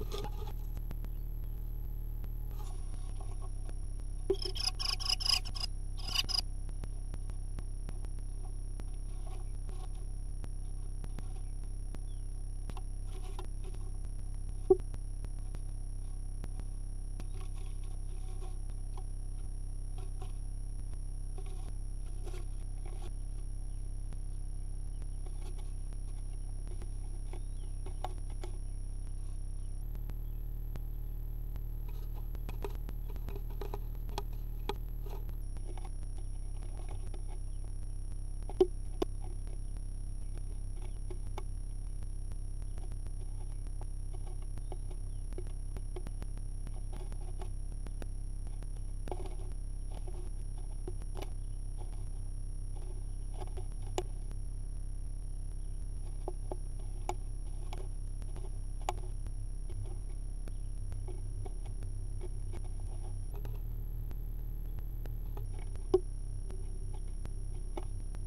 you